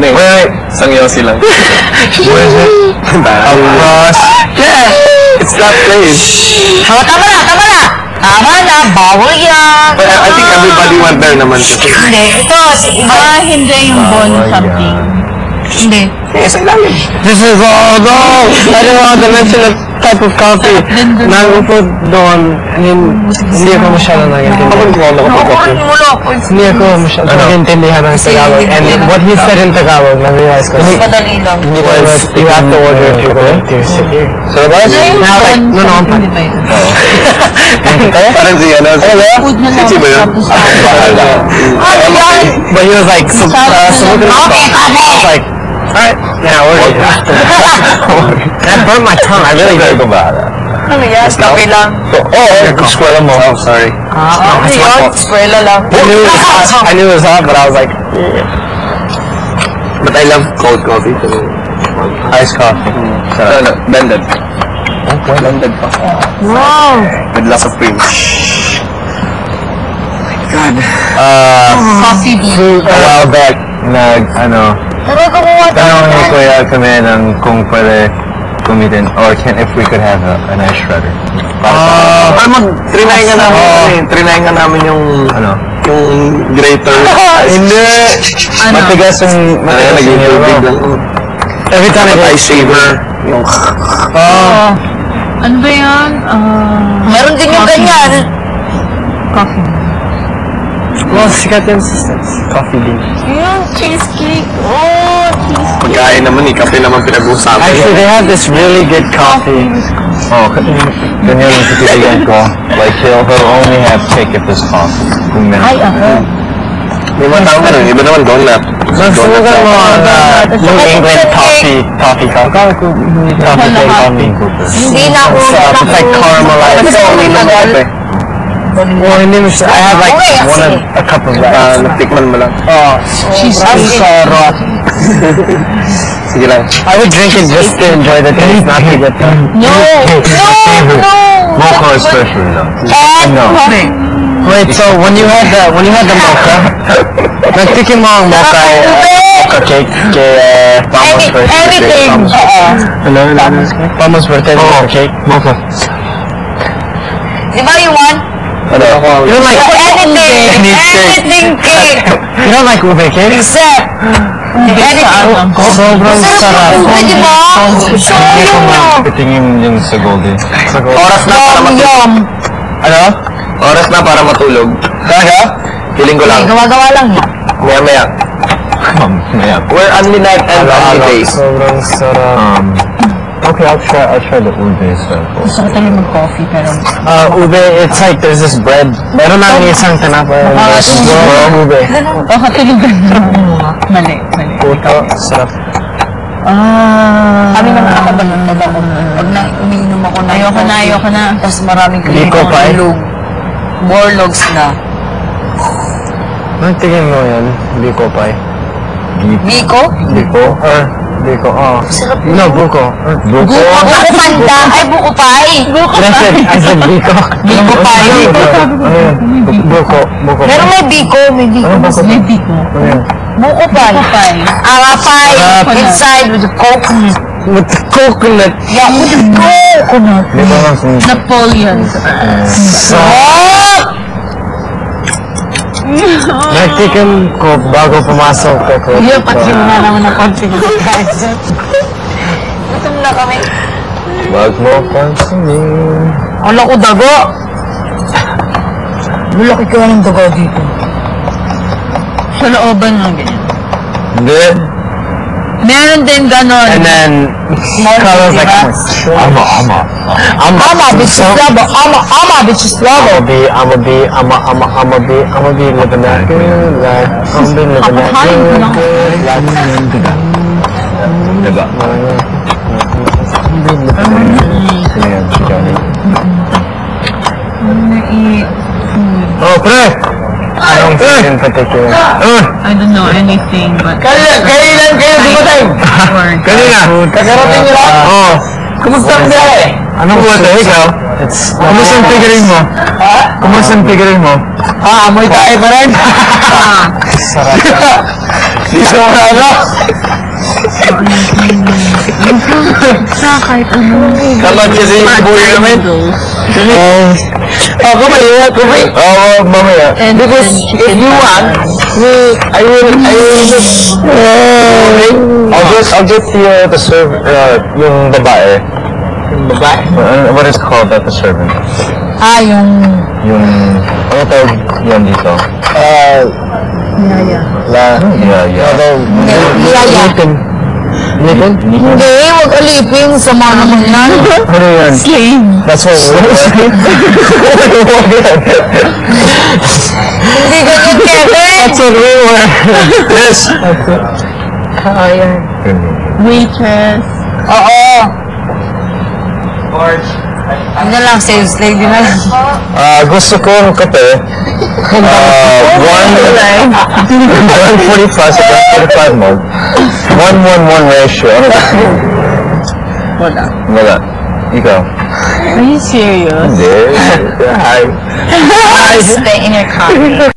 na eh. Wait, wait. Isang yosi lang. Where is it? Across. Yeah! It's that place. Oh, tama na, tama na! Tama na, bawal yan! But I, I think everybody went there naman kasi. Hindi, ito, iba. Hindi yung bone something. Hindi. Eh, sa ilalim. This is all no! I don't want to mention a type of coffee. Nagupo doon, hindi, hindi ako masyado nag-intindihan. Ako hindi ako nakapag Mulo, Hindi ako masyado nag-intindihan ng Tagalog. And what he said in Tagalog, na-realize ko. madali lang. you have to order if you go to your city. So that's now like, no, no, I'm fine. Hindi? Parang si ano. Si ba yun? Ah. Ano? But he was like, so, uh, mo Okay, I was kami! like, alright, yeah, order it. That burnt my tongue, I really did. ko ba? Ano yan? Kape lang. So, oh, oh, eskwela mo. Oh, sorry. Ah, ano yun? Eskwela lang. I knew it was hot, I knew it was hot, but I was like, But I love cold coffee. So, iced coffee. no, no, blended. Okay. Blended pa. Wow! With lots of cream. God. Uh, Coffee bean. a while back, nag, ano, kumuha tayo. tanong ni Kuya kami ng kung pwede kumitin, or can, if we could have a, an ice shredder. Ah, uh, mag trinay nga namin Oo. kasi trinay nga namin yung Ano? yung grater. Hindi! Ano? Matigas yung, Ano matigas yung tubig lang. Every time I shaver. Yung oh, Ano ba yan? Ah, Meron din yung ganyan. coffee. Well, sikat yung systems. Coffee bean. Yung cheesecake. Oh, cheesecake. pagkain naman eh. Kape naman pinag-uusapan. Actually, they have this really good coffee. Oh, ganyan yung tititigan ko. Like, he'll, he'll only have take if there's coffee. Kung meron. Ay, ako. May mga tao ganun. Iba naman donut. Nagsunugan mo ang yung England coffee, coffee coffee. Coffee Wala coffee, ka. coffee Cooper. Hindi na ako. It's, it's like caramelized. Gusto ko yung tagal. Well, hindi mo siya. I have like Okay, one of, a cup of Ah, that. natikman mo lang. Oh, Cheese it's uh, raw. Sige lang. I would drink it just to enjoy the taste, not to get the... No! No, no. Mocha especially, no. And, No. Wait, so when you had the when you had the mocha, nagtikim mo ang mocha, eh, mocha cake kay uh, Pamo's birthday. anything. Pamo's- Oo. Hello, hello. Pamo's birthday mocha cake. Mocha. Di ba you want? Ano? You don't like Anything. Anything cake. You don't like ube cake? Except. Anything. Sobrang sarap. Di ba? So, Hindi ko yun sa Goldie. Sa Goldie. Oras na para matulog. Ano? Oras na para matulog. Talaga? Feeling ko lang. Gawa-gawa lang yan. Maya maya. We're only night and only days. Sobrang sarap. Um, okay, I'll try, I'll try the ube stuff. Gusto ko talaga mag-coffee, pero... Uh, ube, it's like there's this bread. Meron na isang tinapay. Ah, ube. ube. Oh, katulugan. mali, mali. Puto, sarap. Ah. Kami naman ako ba nun pag ako, pag na, umiinom ako na. Ayoko na, ayoko na. Tapos maraming pa eh. Warlogs na. Anong tingin mo yan? Biko pa eh. Biko? Biko? Or, Biko, oh. No, buko. Buko? Buko. Buko panda. Ay, buko pay. Buko I said, I said biko. Biko pa yun. Ano yun? Buko, buko. Meron may biko. May biko. Ano buko? May biko. Ano? Buko pay. Papay. Arapay. Inside with the coconut. With the coconut. Yeah, with the coconut. Napoleon. So, Nagtikim ko bago pumasok ako. Yung pati na naman ng konti ng pagkain. Gutom na kami. Wag mo pansinin. Ala ko dago. Malaki ka ng dago dito. Sa looban ng ganyan. Hindi. Meron din ganon. And then, Carla was like, oh, sure. Ama, Ama. Ama, ama bitch is trouble. Ama, Ama, bitch is trouble. Ama be, Ama be, Ama, Ama, Ama be, Ama be living that good life. Ama be living that good life. Diba? Oh, pre! Anong food in particular? I don't know anything, but... Kailan, kailan kayo dumating? Kanina. Kakarating nyo lang? Oo. Kumusta ang biyahe? Anong buwate? Ikaw? It's, Kumusta ang figuring mo? Ha? Kumusta ang figuring mo? Ah, amoy tayo pa rin. Sarap. Gusto mo na ano? Sa kahit ano. Kaman kasi yung buhay namin. Oh, kumaya, kumaya. Oo, mamaya. And Because if you want, we, I will, I will just, okay? I'll just, I'll get the, uh, the serve, uh, yung babae. Yung babae? Uh, what is called that, the servant? Ah, yung... Yung, ano tawag yan dito? Uh, Yaya. la, yeah, yeah. Yaya. Nitin? Hindi, huwag alipin. Sama naman yan. Ano yan? Slave. That's what we're Hindi ganyan, Kevin. That's what we were. Yes. Oo, yan. Waitress. Oo. Ano na lang, save slave din na lang. Ah, gusto ko ng kape. Uh, one, one forty plus, one forty five mo. One, one, one ratio. Ano ba? Wala. Wala. Ikaw. Are you serious? Hindi. Hi. Stay in your car.